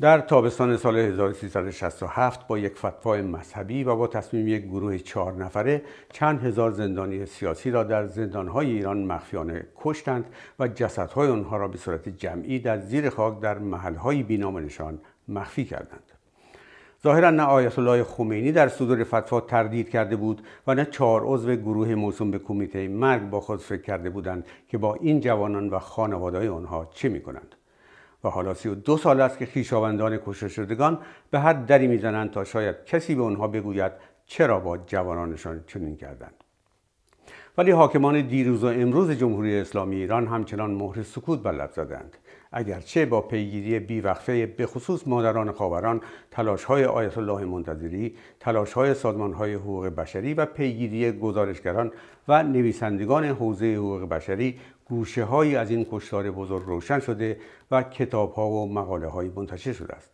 در تابستان سال 1367 با یک فتوای مذهبی و با تصمیم یک گروه چهار نفره چند هزار زندانی سیاسی را در زندانهای ایران مخفیانه کشتند و جسدهای آنها را به صورت جمعی در زیر خاک در محلهای بینامنشان مخفی کردند. ظاهرا نه آیت الله خمینی در صدور فتوا تردید کرده بود و نه چهار عضو گروه موسوم به کمیته مرگ با خود فکر کرده بودند که با این جوانان و خانواده آنها چه می کنند. و حالا سی و دو سال است که خیشاوندان کشته شدگان به هر دری می‌زنند تا شاید کسی به آنها بگوید چرا با جوانانشان چنین کردند. ولی حاکمان دیروز و امروز جمهوری اسلامی ایران همچنان مهر سکوت بر لب زدند. اگرچه با پیگیری بیوقفه به خصوص مادران خاوران تلاش های آیت الله منتظری تلاش های سازمان های حقوق بشری و پیگیری گزارشگران و نویسندگان حوزه حقوق بشری گوشه هایی از این کشتار بزرگ روشن شده و کتاب ها و مقاله های منتشر شده است.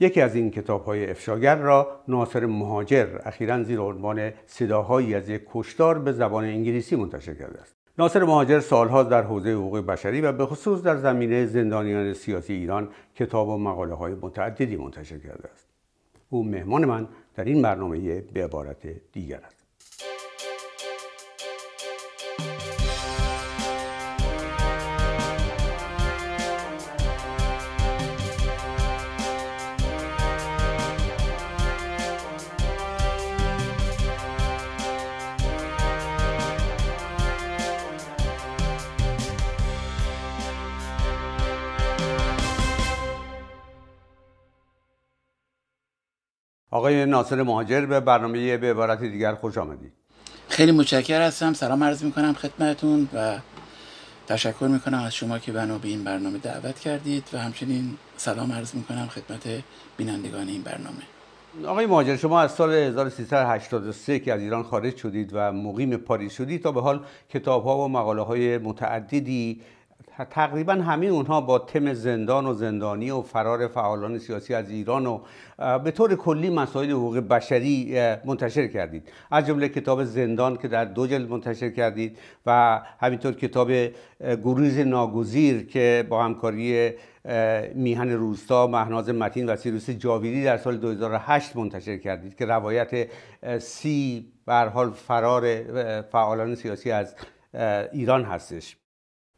یکی از این کتاب های افشاگر را ناصر مهاجر اخیرا زیر عنوان صداهایی از یک کشتار به زبان انگلیسی منتشر کرده است. ناصر مهاجر سالها در حوزه حقوق بشری و به خصوص در زمینه زندانیان سیاسی ایران کتاب و مقاله های متعددی منتشر کرده است. او مهمان من در این برنامه به عبارت دیگر است. آقای ناصر مهاجر به برنامه به عبارت دیگر خوش آمدید خیلی متشکر هستم. سلام عرض می‌کنم خدمتون و تشکر می‌کنم از شما که بنا به این برنامه دعوت کردید و همچنین سلام عرض می‌کنم خدمت بینندگان این برنامه. آقای مهاجر شما از سال 1383 که از ایران خارج شدید و مقیم پاریس شدید تا به حال کتاب ها و مقاله های متعددی تقریبا همه اونها با تم زندان و زندانی و فرار فعالان سیاسی از ایران و به طور کلی مسائل حقوق بشری منتشر کردید. از جمله کتاب زندان که در دو جلد منتشر کردید و همینطور کتاب گروز ناگزیر که با همکاری میهن روستا مهناز متین و سیروس جاویدی در سال 2008 منتشر کردید که روایت سی به حال فرار فعالان سیاسی از ایران هستش.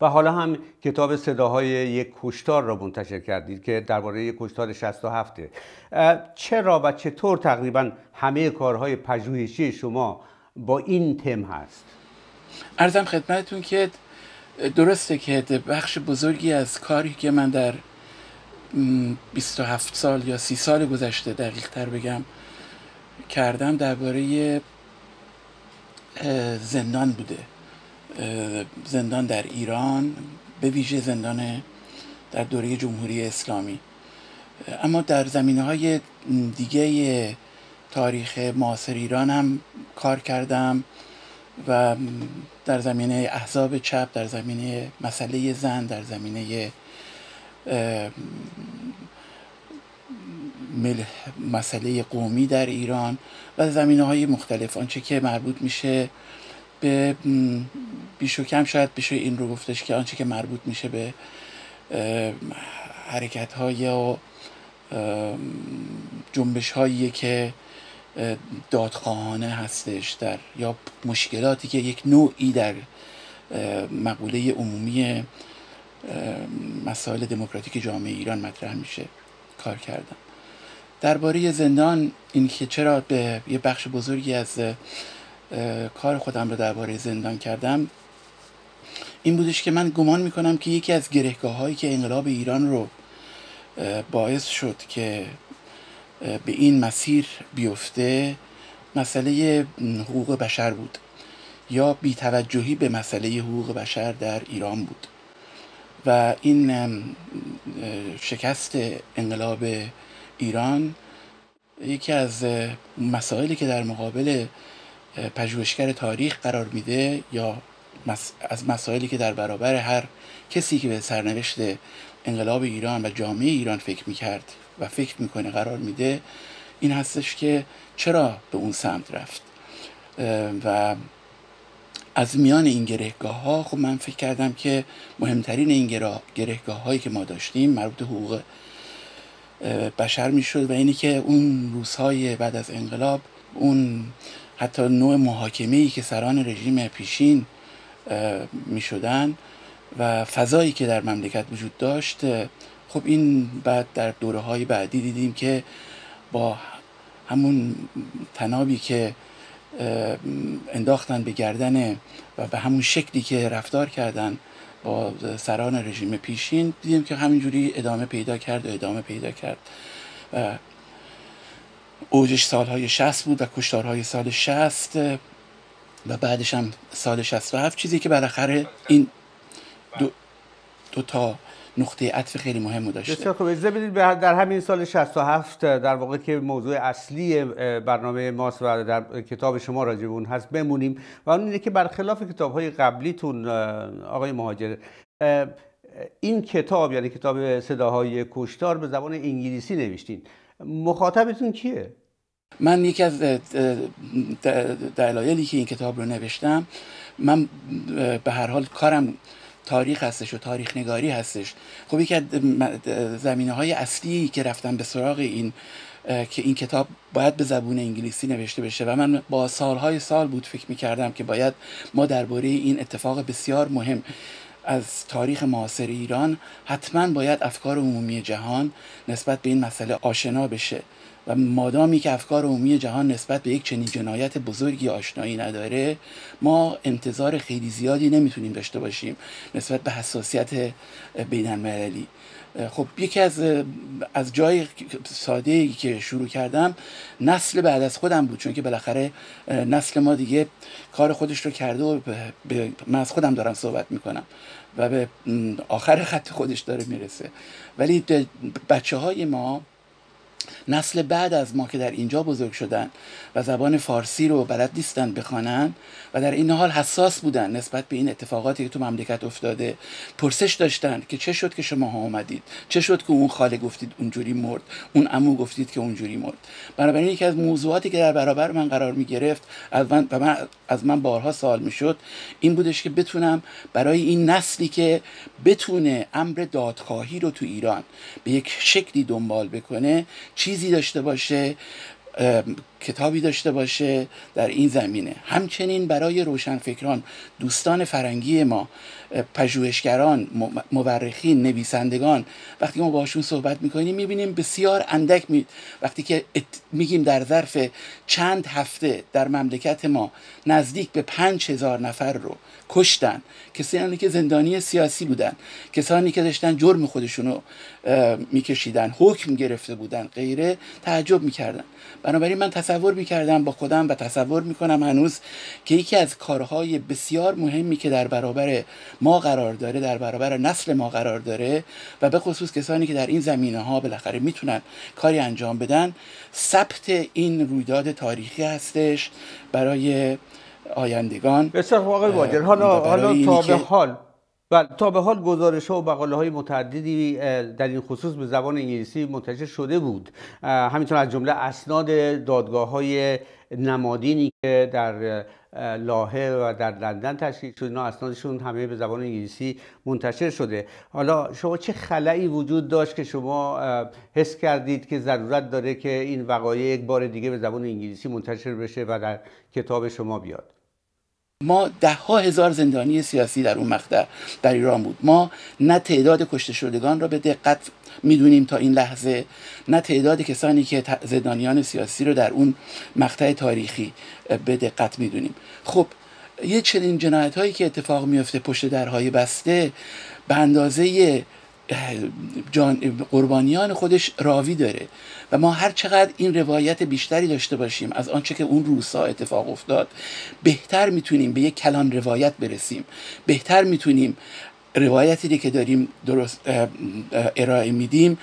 و حالا هم کتاب صداهای یک کشتار را منتشر کردید که درباره یک کشتار 67 چرا و چطور تقریبا همه کارهای پژوهشی شما با این تم هست؟ ارزم خدمتتون که درسته که بخش بزرگی از کاری که من در 27 سال یا 30 سال گذشته دقیق تر بگم کردم درباره زندان بوده. زندان در ایران به ویژه زندان در دوره جمهوری اسلامی. اما در زمینه های دیگه تاریخ معاصر ایران هم کار کردم و در زمینه احزاب چپ در زمینه مسئله زن در زمینه مسئله قومی در ایران و زمینه های مختلف. آنچه که مربوط میشه به بیش و کم شاید بشه این رو گفتش که آنچه که مربوط میشه به حرکت های و جنبش هایی که دادخواهانه هستش در یا مشکلاتی که یک نوعی در مقوله عمومی مسائل دموکراتیک جامعه ایران مطرح میشه کار کردم درباره زندان این که چرا به یه بخش بزرگی از کار خودم رو درباره زندان کردم. این بودش که من گمان می‌کنم که یکی از گرهگاه هایی که انقلاب ایران رو باعث شد که به این مسیر بیفته مسئله حقوق بشر بود یا بیتوجهی به مسئله حقوق بشر در ایران بود. و این شکست انقلاب ایران یکی از مسائلی که در مقابل پژوهشگر تاریخ قرار میده یا از مسائلی که در برابر هر کسی که به سرنوشت انقلاب ایران و جامعه ایران فکر می‌کرد و فکر می‌کنه قرار میده این هستش که چرا به اون سمت رفت؟ و از میان این گرهگاه ها خب من فکر کردم که مهمترین این گرهگاه هایی که ما داشتیم مربوط حقوق بشر می‌شد و اینی که اون روزهای بعد از انقلاب اون حتی نوع محاکمه ای که سران رژیم پیشین می شدن و فضایی که در مملکت وجود داشت خب این بعد در دوره های بعدی دیدیم که با همون تنابی که انداختن به گردن و به همون شکلی که رفتار کردن با سران رژیم پیشین دیدیم که همینجوری ادامه پیدا کرد و ادامه پیدا کرد. و اوجش سالهای شست بود و کشتارهای سال شست و بعدش هم سال شست و هفت چیزی که بالاخره این دو, دو تا نقطه عطف خیلی مهم داشته. بسیار خوب. اجازه بدید در همین سال 67 در واقع که موضوع اصلی برنامه ماست و در کتاب شما راجع اون هست بمونیم. و اون اینه که برخلاف کتاب های قبلیتون آقای مهاجر این کتاب یعنی کتاب صداهای کشتار به زبان انگلیسی نوشتین. مخاطبتون کیه؟ من یکی از دلایلی که این کتاب رو نوشتم من به هر حال کارم تاریخ هستش و تاریخ نگاری هستش. خب یکی از زمینه های اصلی که رفتم به سراغ این که این کتاب باید به زبون انگلیسی نوشته بشه و من با سالهای سال بود فکر می کردم که باید ما درباره این اتفاق بسیار مهم از تاریخ معاصر ایران حتما باید افکار عمومی جهان نسبت به این مسئله آشنا بشه و مادامی که افکار عمومی جهان نسبت به یک چنین جنایت بزرگی آشنایی نداره ما انتظار خیلی زیادی نمی‌تونیم داشته باشیم نسبت به حساسیت بین المللی خب یکی از از جای ساده ای که شروع کردم نسل بعد از خودم بود چون که بالاخره نسل ما دیگه کار خودش رو کرده و به من از خودم دارم صحبت می‌کنم و به آخر خط خودش داره می‌رسه. ولی بچه های ما نسل بعد از ما که در اینجا بزرگ شدن و زبان فارسی رو بلد نیستن بخوانن و در این حال حساس بودن نسبت به این اتفاقاتی که تو مملکت افتاده پرسش داشتن که چه شد که شما ها آمدید چه شد که اون خاله گفتید اونجوری مرد؟ اون امو گفتید که اونجوری مرد؟ بنابراین یکی از موضوعاتی که در برابر من قرار می گرفت از من, من از من بارها سوال می شد این بودش که بتونم برای این نسلی که بتونه امر دادخواهی رو تو ایران به یک شکلی دنبال بکنه چیزی داشته باشه کتابی داشته باشه در این زمینه. همچنین برای روشنفکران دوستان فرنگی ما پژوهشگران مورخین نویسندگان وقتی ما باشون صحبت می‌کنیم می‌بینیم بسیار اندک می... وقتی که میگیم در ظرف چند هفته در مملکت ما نزدیک به پنج هزار نفر رو کشتن کسانی که زندانی سیاسی بودن کسانی که داشتن جرم خودشونو میکشیدن حکم گرفته بودن غیره تعجب می‌کردن. بنابراین من تصور می‌کردم با خودم و تصور می‌کنم هنوز که یکی از کارهای بسیار مهمی که در برابر ما قرار داره در برابر نسل ما قرار داره و به خصوص کسانی که در این زمینه ها بالاخره می‌تونن کاری انجام بدن ثبت این رویداد تاریخی هستش برای آیندگان. بسیار آقای واجر حالا حالا تا به حال بله تا به حال گزارش ها و مقاله های متعددی در این خصوص به زبان انگلیسی منتشر شده بود. همینطور از جمله اسناد دادگاه های نمادینی که در لاهه و در لندن تشکیل شد اینا اسنادشون همه به زبان انگلیسی منتشر شده. حالا شما چه خلایی وجود داشت که شما حس کردید که ضرورت داره که این وقایع یک بار دیگه به زبان انگلیسی منتشر بشه و در کتاب شما بیاد؟ ما ده ها هزار زندانی سیاسی در اون مقطع در ایران بود. ما نه تعداد کشته شدگان را به دقت می‌دونیم تا این لحظه نه تعداد کسانی که زندانیان سیاسی رو در اون مقطع تاریخی به دقت می‌دونیم. خب یه چنین جنایت هایی که اتفاق میفته پشت درهای بسته به اندازه جان قربانیان خودش راوی داره. و ما هر چقدر این روایت بیشتری داشته باشیم از آنچه که اون روزها اتفاق افتاد بهتر می‌تونیم به یک کلان روایت برسیم. بهتر می‌تونیم روایتی که داریم درست ارائه میدیم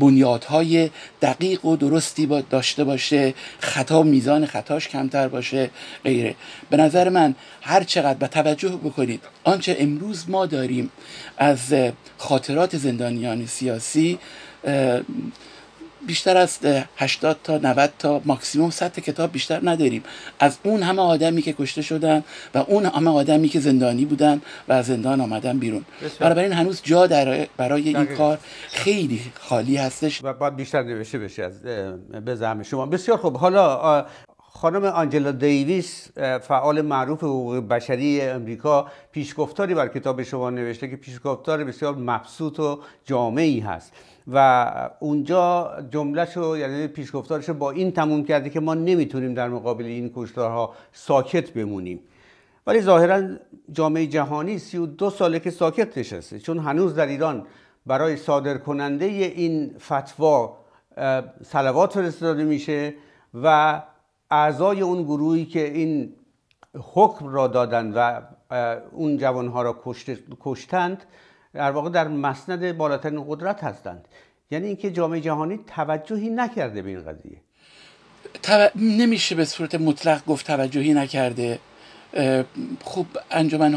بنیادهای دقیق و درستی با داشته باشه خطا میزان خطاش کمتر باشه غیره. به نظر من هر چقدر به توجه بکنید آنچه امروز ما داریم از خاطرات زندانیان سیاسی بیشتر از 80 تا 90 تا ماکسیموم 100 کتاب بیشتر نداریم. از اون همه آدمی که کشته شدن و اون همه آدمی که زندانی بودن و از زندان آمدن بیرون. بنابراین هنوز جا در برای این کار خیلی خالی هستش. و باید بیشتر نوشته بشه از به شما. بسیار خوب. حالا خانم آنجلا دیویس فعال معروف حقوق بشری امریکا پیشگفتاری بر کتاب شما نوشته که پیشگفتار بسیار مبسوط و جامعی هست. و اونجا جملهشو یعنی پیشگفتارش با این تموم کرده که ما نمی‌تونیم در مقابل این کشتارها ساکت بمونیم. ولی ظاهرا جامعه جهانی سی و دو ساله که ساکت نشسته. چون هنوز در ایران برای صادر کننده این فتوا سلوات فرستاده میشه و اعضای اون گروهی که این حکم را دادن و اون جوانها را کشتند در واقع در مسند بالاترین قدرت هستند. یعنی اینکه جامعه جهانی توجهی نکرده به این قضیه. نمیشه به صورت مطلق گفت توجهی نکرده. خب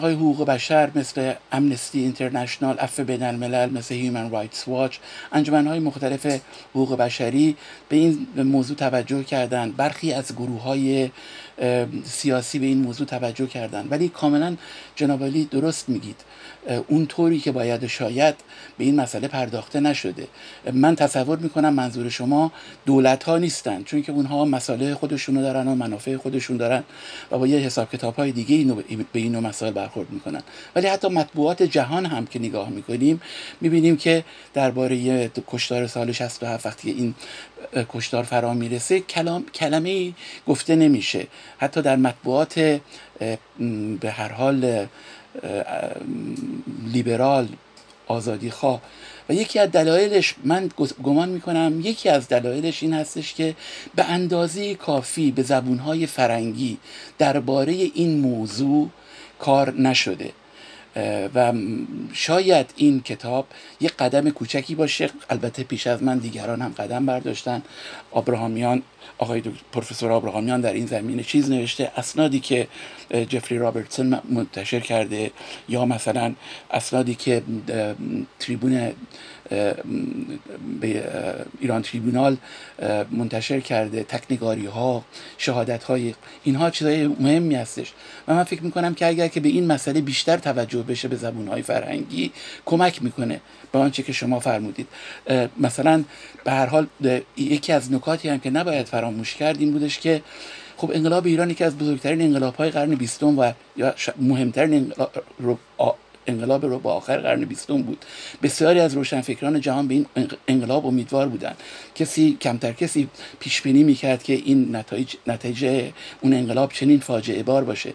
های حقوق بشر مثل Amnesty International عفو بین الملل مثل Human Rights Watch های مختلف حقوق بشری به این موضوع توجه کردن. برخی از گروه های سیاسی به این موضوع توجه کردن. ولی کاملا جناب درست میگید. اون طوری که باید شاید به این مسئله پرداخته نشده. من تصور می‌کنم منظور شما دولت ها نیستن چون که اونها مسئله خودشونو دارن و منافع خودشون دارن و با یه حساب کتاب های دیگه اینو به این مسائل برخورد می‌کنن. ولی حتی مطبوعات جهان هم که نگاه می‌کنیم می‌بینیم که درباره کشتار سال 67 وقتی این کشتار فرا می‌رسه کلام کلمه گفته نمیشه. حتی در مطبوعات به هر حال لیبرال آزادی خواه. و یکی از دلایلش من گمان می‌کنم یکی از دلایلش این هستش که به اندازه کافی به زبونهای فرنگی درباره این موضوع کار نشده. و شاید این کتاب یک قدم کوچکی باشه. البته پیش از من دیگران هم قدم برداشتن. آبراهامیان آقای پروفسور آبراهامیان در این زمینه چیز نوشته اسنادی که جفری رابرتسون منتشر کرده یا مثلا اسنادی که تریبون به ایران تریبونال منتشر کرده تکنیکاری ها شهادت های اینها چیزای مهمی هستش. و من فکر می‌کنم که اگر که به این مسئله بیشتر توجه بشه به زبون های فرهنگی کمک می‌کنه به آنچه که شما فرمودید. مثلا به هر حال یکی از نکاتی هم که نباید فراموش کرد این بودش که خب انقلاب ایران یکی از بزرگترین انقلاب های قرن بیستم و یا مهمترین انقلاب رو با آخر قرن بیستم بود. بسیاری از روشنفکران جهان به این انقلاب امیدوار بودن کسی کمتر کسی پیش بینی می‌کرد که این نتایج نتیجه اون انقلاب چنین فاجعه بار باشه.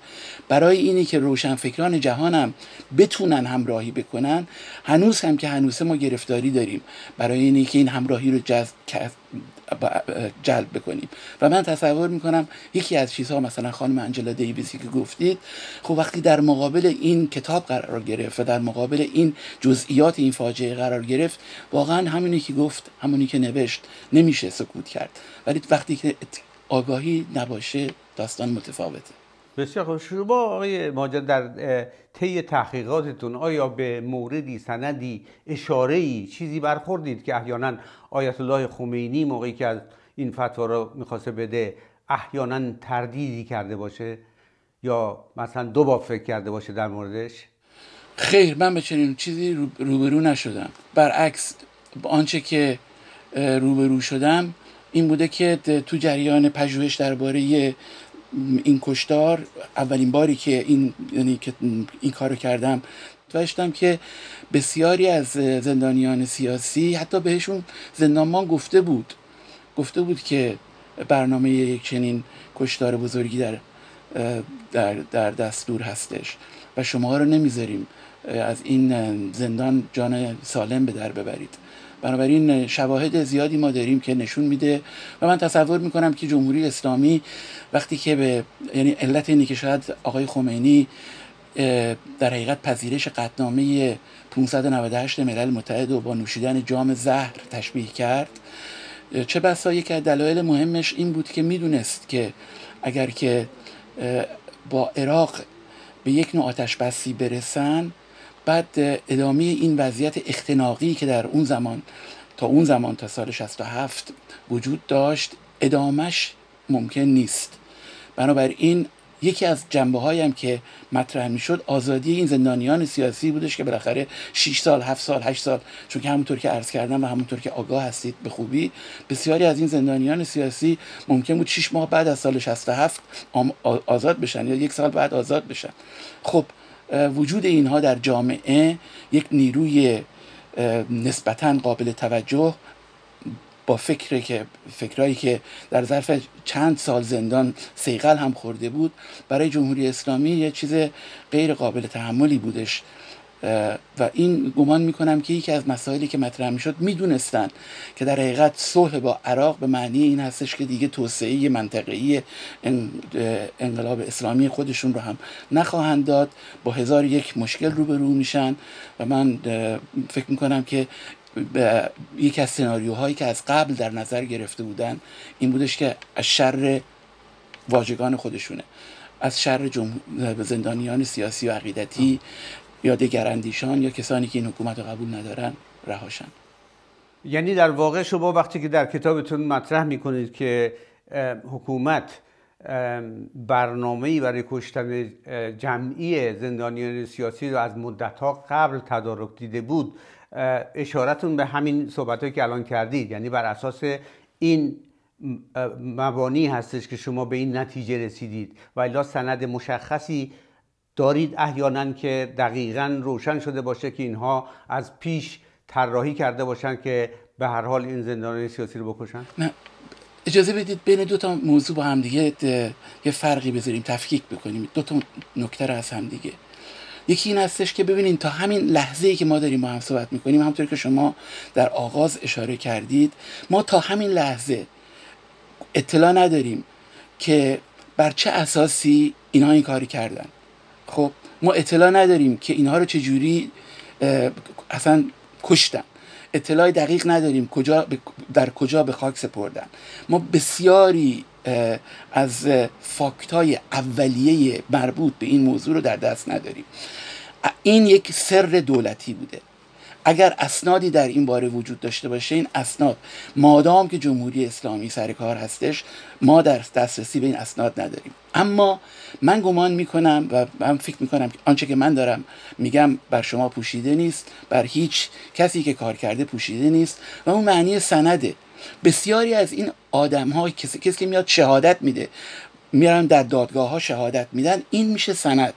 برای اینی که روشنفکران جهان هم بتونن همراهی بکنن هنوز هم که هنوز ما گرفتاری داریم. برای اینی که این همراهی رو جذب جلب بکنیم. و من تصور می‌کنم یکی از چیزها مثلا خانم انجلا دیویسی که گفتید خب وقتی در مقابل این کتاب قرار گرفت و در مقابل این جزئیات این فاجعه قرار گرفت واقعا همونی که گفت همونی که نوشت نمیشه سکوت کرد. ولی وقتی که آگاهی نباشه داستان متفاوته. بسیار خوب. شما آقای ماجد در طی تحقیقاتتون آیا به موردی سندی اشاره ای چیزی برخوردید که احیانا آیت الله خمینی موقعی که از این فتوا رو می‌خواسته بده احیانا تردیدی کرده باشه؟ یا مثلا دو بار فکر کرده باشه در موردش؟ خیر من به چنین چیزی روبرو نشدم. برعکس آنچه که روبرو شدم این بوده که تو جریان پژوهش درباره این کشتار اولین باری که این یعنی که این کارو کردم داشتم که بسیاری از زندانیان سیاسی حتی بهشون زندانمان گفته بود گفته بود که برنامه یک چنین کشتار بزرگی در در, در دستور هستش و شما رو نمی‌ذاریم از این زندان جان سالم به در ببرید. بنابراین شواهد زیادی ما داریم که نشون میده و من تصور می‌کنم که جمهوری اسلامی وقتی که به یعنی علت اینه که شاید آقای خمینی در حقیقت پذیرش قطنامه 598 ملل متحد و با نوشیدن جام زهر تشبیه کرد. چه بسا یک از دلایل مهمش این بود که می‌دونست که اگر که با عراق به یک نوع آتش بسی برسن بعد ادامه این وضعیت اختناقی که در اون زمان تا اون زمان تا سال 67 وجود داشت ادامش ممکن نیست. بنابراین یکی از جنبه هایم که مطرح می شد آزادی این زندانیان سیاسی بودش که بالاخره 6 سال 7 سال 8 سال چون که همونطور که عرض کردم و همونطور که آگاه هستید به خوبی بسیاری از این زندانیان سیاسی ممکن بود 6 ماه بعد از سال 67 آزاد بشن یا یک سال بعد آزاد بشن. خب وجود اینها در جامعه یک نیروی نسبتا قابل توجه با فکر که فکرایی که در ظرف چند سال زندان سیقل هم خورده بود برای جمهوری اسلامی یه چیز غیر قابل تحملی بودش. و این گمان می‌کنم که یکی از مسائلی که مطرح می‌شد می‌دونستن که در حقیقت صلح با عراق به معنی این هستش که دیگه توسعه منطقه‌ای انقلاب اسلامی خودشون رو هم نخواهند داد. با هزار یک مشکل روبرو میشن و من فکر می‌کنم که یکی از سناریوهایی که از قبل در نظر گرفته بودن این بودش که از شر واژگان خودشونه. از شر زندانیان سیاسی و عقیدتی یا دگراندیشان یا کسانی که این حکومت رو قبول ندارن رهاشن. یعنی در واقع شما وقتی که در کتابتون مطرح می‌کنید که حکومت برنامه برای کشتن جمعی زندانیان سیاسی رو از مدتها قبل تدارک دیده بود اشارتون به همین صحبت که الان کردید. یعنی بر اساس این مبانی هستش که شما به این نتیجه رسیدید. و الا سند مشخصی دارید احیانا که دقیقا روشن شده باشه که اینها از پیش طراحی کرده باشن که به هر حال این زندانهای سیاسی رو بکشن؟ نه. اجازه بدید بین دو تا موضوع با هم دیگه یه فرقی بذاریم تفکیک بکنیم. دو تا نکته از هم دیگه. یکی این هستش که ببینید تا همین لحظه ای که ما داریم با هم صحبت می‌کنیم همطور که شما در آغاز اشاره کردید ما تا همین لحظه اطلاع نداریم که بر چه اساسی اینها این کاری کردن. خب ما اطلاع نداریم که اینها رو چجوری اصلا کشتن. اطلاع دقیق نداریم کجا در کجا به خاک سپردن. ما بسیاری از فاکت های اولیه مربوط به این موضوع رو در دست نداریم. این یک سر دولتی بوده. اگر اسنادی در این باره وجود داشته باشه این اسناد مادام که جمهوری اسلامی سر کار هستش ما در دسترسی به این اسناد نداریم. اما من گمان می‌کنم و من فکر می‌کنم آنچه که من دارم میگم بر شما پوشیده نیست بر هیچ کسی که کار کرده پوشیده نیست و اون معنی سنده. بسیاری از این آدم ها کسی, کسی که میاد شهادت میده میرن در دادگاه ها شهادت میدن این میشه سند.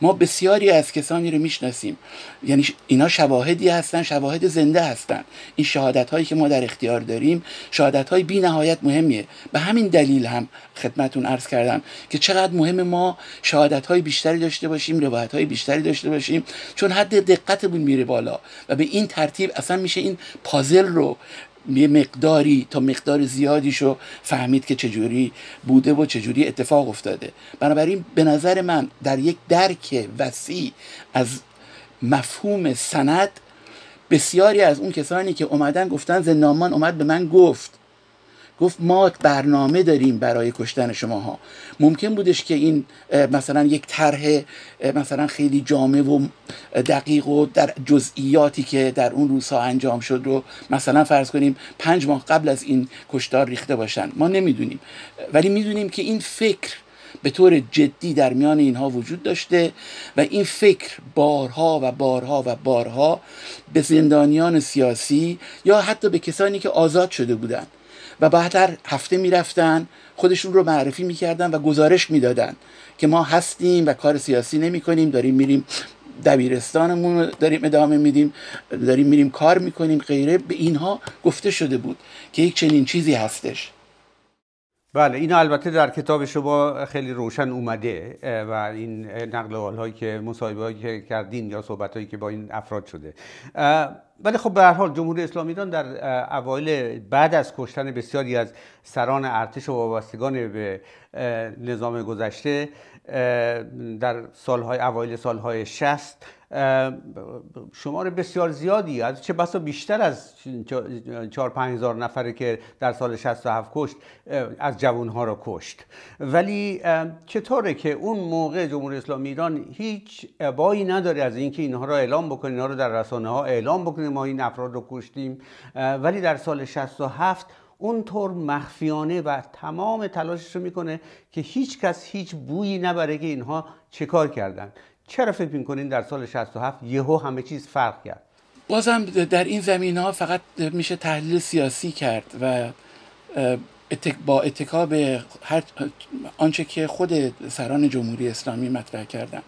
ما بسیاری از کسانی رو می‌شناسیم. یعنی اینا شواهدی هستن شواهد زنده هستن. این شهادت هایی که ما در اختیار داریم شهادت های بی نهایت مهمیه. به همین دلیل هم خدمتون عرض کردم که چقدر مهم ما شهادت های بیشتری داشته باشیم روایت های بیشتری داشته باشیم چون حد دقتمون میره بالا. و به این ترتیب اصلا میشه این پازل رو یه مقداری تا مقدار زیادیشو فهمید که چجوری بوده و چجوری اتفاق افتاده. بنابراین به نظر من در یک درک وسیع از مفهوم سند بسیاری از اون کسانی که اومدن گفتن زندانمان اومد به من گفت. گفت ما برنامه داریم برای کشتن شماها. ممکن بودش که این مثلا یک طرح مثلا خیلی جامع و دقیق و در جزئیاتی که در اون روزها انجام شد رو مثلا فرض کنیم پنج ماه قبل از این کشتار ریخته باشن. ما نمی‌دونیم. ولی می‌دونیم که این فکر به طور جدی در میان اینها وجود داشته و این فکر بارها و بارها و بارها به زندانیان سیاسی یا حتی به کسانی که آزاد شده بودند و بعد هر هفته می‌رفتن خودشون رو معرفی می‌کردن و گزارش می‌دادن که ما هستیم و کار سیاسی نمی کنیم داریم میریم دبیرستانمون داریم ادامه میدیم داریم میریم کار می‌کنیم غیره. به اینها گفته شده بود که یک چنین چیزی هستش. بله این البته در کتاب شما خیلی روشن اومده و این نقل قول هایی که مصاحبه هایی که کردین یا صحبت هایی که با این افراد شده. ولی خب به هر حال جمهوری اسلامی ایران در اوایل بعد از کشتن بسیاری از سران ارتش و وابستگان به نظام گذشته در سالهای اوایل سالهای 60 شمار بسیار زیادی. از چه بسا بیشتر از چهار پنج هزار نفره که در سال 67 کشت از جوانها را کشت. ولی چطوره که اون موقع جمهوری اسلامی ایران هیچ ابایی نداره از اینکه اینها را اعلام بکنه اینها رو در رسانه ها اعلام بکنیم ما این افراد رو کشتیم. ولی در سال 67 اونطور مخفیانه و تمام تلاشش رو می‌کنه که هیچ کس هیچ بویی نبره که اینها چه کار کردن. چرا فکر می‌کنین در سال 67 یهو همه چیز فرق کرد؟ بازم در این زمین ها فقط میشه تحلیل سیاسی کرد و با اتکا به هر آنچه که خود سران جمهوری اسلامی مطرح کردن.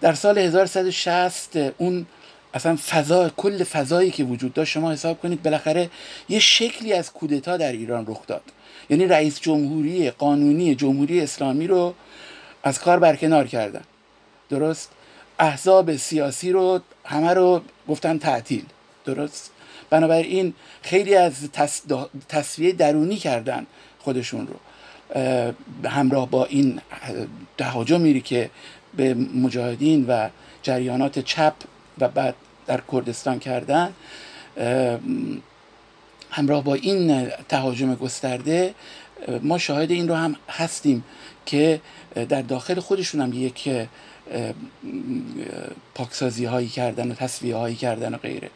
در سال 1160 اون اصلا فضا کل فضایی که وجود داشت شما حساب کنید بالاخره یه شکلی از کودتا در ایران رخ داد. یعنی رئیس جمهوری قانونی جمهوری اسلامی رو از کار برکنار کردن. درست؟ احزاب سیاسی رو همه رو گفتن تعطیل. درست؟ بنابراین خیلی از تصویه درونی کردن خودشون رو. همراه با این تهاجم میری که به مجاهدین و جریانات چپ و بعد در کردستان کردن همراه با این تهاجم گسترده ما شاهد این رو هم هستیم که در داخل خودشون هم یک پاکسازی هایی کردن و تصویه هایی کردن و غیره.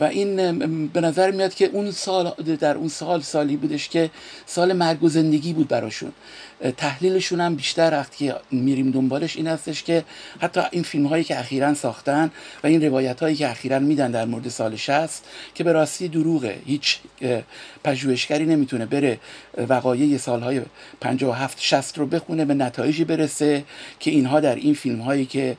و این به نظر میاد که اون سال در اون سال سالی بودش که سال مرگ و زندگی بود براشون. تحلیلشون هم بیشتر وقتی میریم دنبالش این هستش که حتی این فیلم هایی که اخیرا ساختن و این روایت هایی که اخیرا میدن در مورد سال 60 که به راستی دروغه. هیچ پژوهشگری نمی‌تونه بره وقایع سالهای 57 60 رو بخونه به نتایجی برسه که اینها در این فیلم هایی که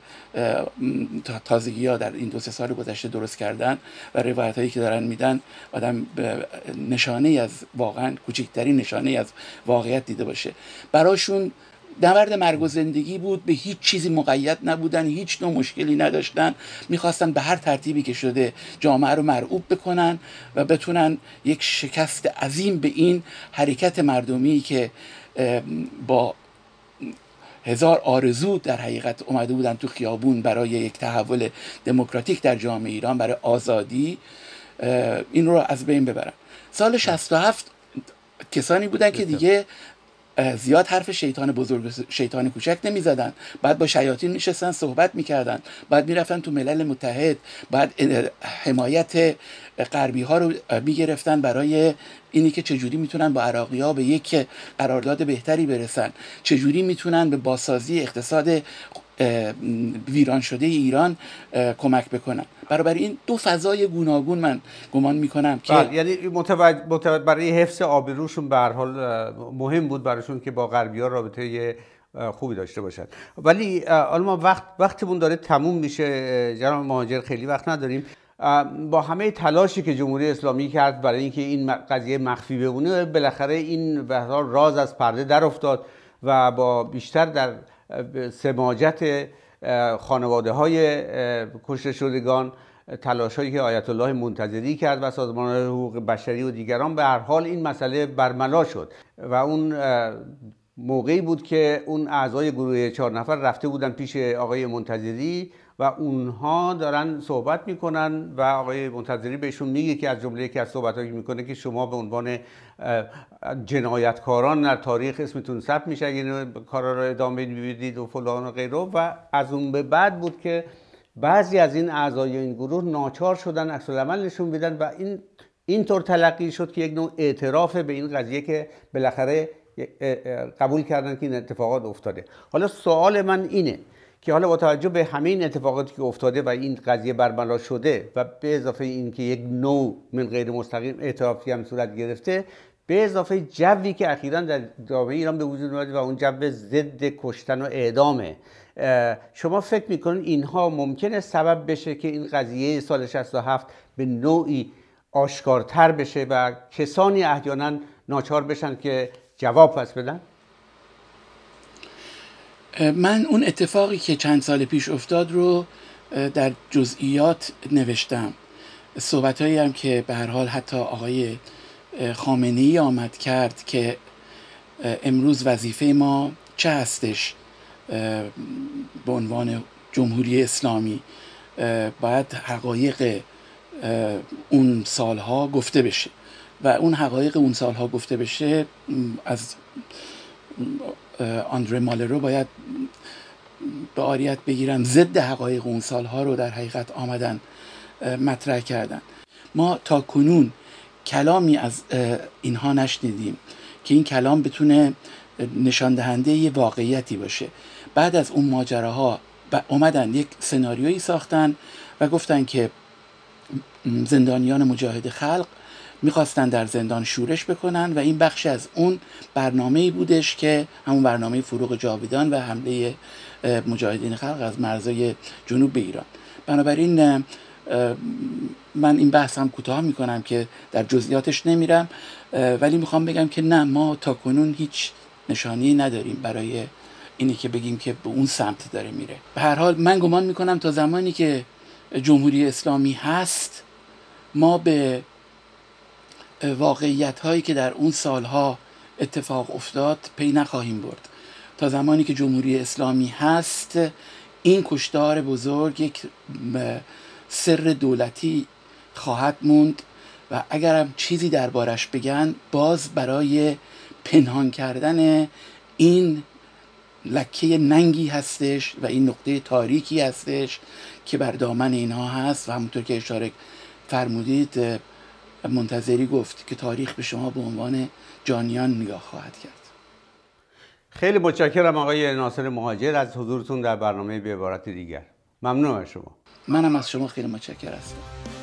تازگی ها در این دو سه سال گذشته درست کردن و روایت هایی که دارن میدن آدم نشانه از واقعا کوچکترین نشانه از واقعیت دیده باشه. براشون نبرد مرگ و زندگی بود به هیچ چیزی مقید نبودن هیچ نوع مشکلی نداشتن. می‌خواستن به هر ترتیبی که شده جامعه رو مرعوب بکنن و بتونن یک شکست عظیم به این حرکت مردمی که با هزار آرزو در حقیقت اومده بودن تو خیابون برای یک تحول دموکراتیک در جامعه ایران برای آزادی این رو از بین ببرن. سال 67 کسانی بودن که دیگه زیاد حرف شیطان بزرگ شیطان کوچک نمی‌زدن. بعد با شیاطین نشستن صحبت می‌کردن. بعد می‌رفتن تو ملل متحد. بعد حمایت غربی ها رو می‌گرفتن برای اینی که چجوری می‌تونن با عراقی ها به یک قرارداد بهتری برسن. چجوری می‌تونن به باسازی اقتصاد ویران شده ایران کمک بکنن برای این دو فضای گوناگون من گمان می‌کنم که بله، یعنی متوجه برای حفظ آبروشون به حال مهم بود براشون که با غربی رابطه خوبی داشته باشد ولی حالا وقت وقتمون داره تموم میشه جناب مهاجر خیلی وقت نداریم. با همه تلاشی که جمهوری اسلامی کرد برای اینکه این قضیه مخفی بمونه بالاخره این راز از پرده در افتاد و با بیشتر در سماجت خانواده های کشته شدگان تلاش هایی که آیت الله منتظری کرد و سازمان حقوق بشری و دیگران به هر حال این مسئله برملا شد و اون موقعی بود که اون اعضای گروه چهار نفر رفته بودن پیش آقای منتظری و اونها دارن صحبت می‌کنن و آقای منتظری بهشون میگه که از جمله که از صحبت هایی می‌کنه که شما به عنوان جنایتکاران در تاریخ اسمتون ثبت میشه اگه کارا رو ادامه می‌دید و فلان و غیره. و از اون به بعد بود که بعضی از این اعضای این گروه ناچار شدن عکس العمل نشون بدن و این اینطور تلقی شد که یک نوع اعتراف به این قضیه که بالاخره قبول کردن که این اتفاقات افتاده. حالا سوال من اینه که حالا با توجه به همه این اتفاقاتی که افتاده و این قضیه برملا شده و به اضافه اینکه یک نوع من غیر مستقیم اعترافی هم صورت گرفته به اضافه جوی که اخیرا در جامعه ایران به وجود اومده و اون جو ضد کشتن و اعدامه. شما فکر می‌کنید اینها ممکنه سبب بشه که این قضیه سال 67 به نوعی آشکارتر بشه و کسانی احیانا ناچار بشن که جواب پس بدن من اون اتفاقی که چند سال پیش افتاد رو در جزئیات نوشتم. صحبت هایی هم که به هر حال حتی آقای خامنه ای آمد کرد که امروز وظیفه ما چه هستش به عنوان جمهوری اسلامی. باید حقایق اون سالها گفته بشه. و اون حقایق اون سالها گفته بشه از آندره مالرو باید به آریت بگیرم ضد حقایق اون سالها رو در حقیقت آمدن مطرح کردن. ما تا کنون کلامی از اینها نشنیدیم که این کلام بتونه نشان دهنده یه واقعیتی باشه. بعد از اون ماجراها اومدن یک سناریویی ساختن و گفتن که زندانیان مجاهد خلق می‌خواستن در زندان شورش بکنن و این بخش از اون برنامه بودش که همون برنامه فروغ جاویدان و حمله مجاهدین خلق از مرزای جنوب به ایران. بنابراین من این بحث هم کوتاه می‌کنم که در جزئیاتش نمیرم ولی می‌خوام بگم که نه ما تا کنون هیچ نشانی نداریم برای اینی که بگیم که به اون سمت داره میره. به هر حال من گمان می‌کنم تا زمانی که جمهوری اسلامی هست ما به واقعیت هایی که در اون سالها اتفاق افتاد پی نخواهیم برد. تا زمانی که جمهوری اسلامی هست این کشتار بزرگ یک سر دولتی خواهد موند و اگرم چیزی دربارش بگن باز برای پنهان کردن این لکه ننگی هستش و این نقطه تاریکی هستش که بر دامن اینها هست و همونطور که اشاره فرمودید منتظری گفت که تاریخ به شما به عنوان جانیان نگاه خواهد کرد. خیلی متشکرم آقای ناصر مهاجر از حضورتون در برنامه به عبارت دیگر. ممنون از شما. منم از شما خیلی متشکر هستم